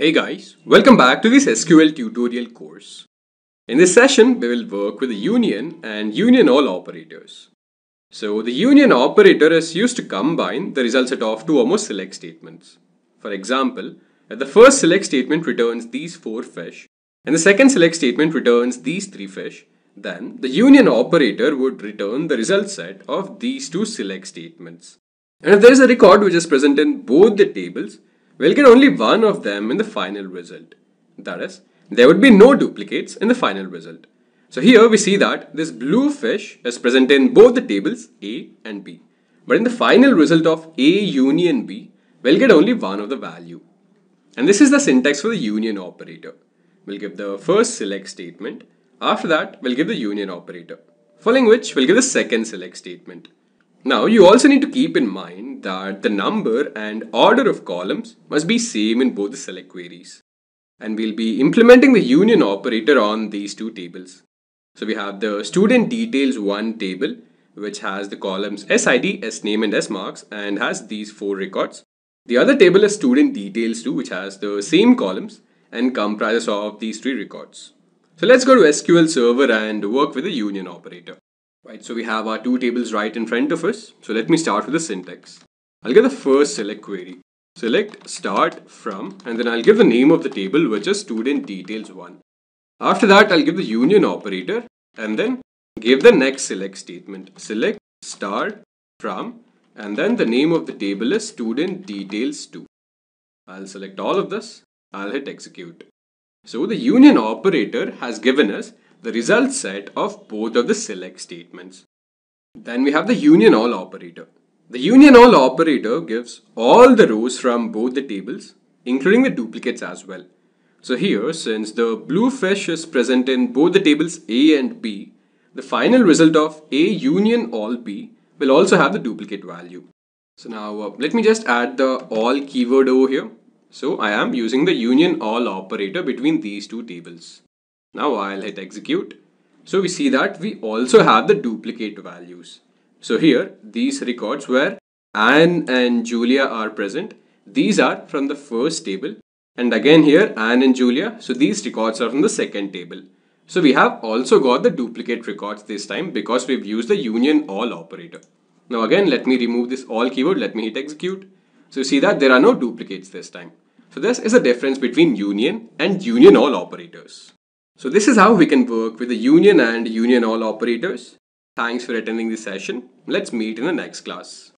Hey guys, welcome back to this SQL tutorial course. In this session, we will work with the union and union all operators. So the union operator is used to combine the result set of two or more select statements. For example, if the first select statement returns these four fish and the second select statement returns these three fish, then the union operator would return the result set of these two select statements. And if there is a record which is present in both the tables, we'll get only one of them in the final result. That is, there would be no duplicates in the final result. So here we see that this blue fish is present in both the tables A and B. But in the final result of A union B, we'll get only one of the value. And this is the syntax for the union operator. We'll give the first select statement. After that, we'll give the union operator. Following which, we'll give the second select statement. Now you also need to keep in mind that the number and order of columns must be same in both the select queries. And we'll be implementing the union operator on these two tables. So we have the student details one table which has the columns SID, SNAME and SMARKS and has these four records. The other table is student details 2 which has the same columns and comprises of these three records. So let's go to SQL Server and work with the union operator. Right, so we have our two tables right in front of us. So let me star with the syntax. I'll get the first select query. Select star from and then I'll give the name of the table which is student details 1. After that I'll give the union operator and then give the next select statement. Select start from and then the name of the table is student details 2. I'll select all of this. I'll hit execute. So the union operator has given us the result set of both of the select statements. Then we have the union all operator. The union all operator gives all the rows from both the tables, including the duplicates as well. So here, since the blue fish is present in both the tables A and B, the final result of A union all B will also have the duplicate value. So now uh, let me just add the all keyword over here. So I am using the union all operator between these two tables. Now I'll hit execute. So we see that we also have the duplicate values. So here these records where Anne and Julia are present. These are from the first table and again here Anne and Julia. So these records are from the second table. So we have also got the duplicate records this time because we've used the union all operator. Now again let me remove this all keyword. Let me hit execute. So you see that there are no duplicates this time. So this is the difference between union and union all operators. So this is how we can work with the union and union all operators. Thanks for attending this session. Let's meet in the next class.